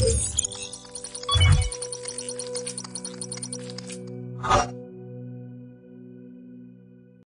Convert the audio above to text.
you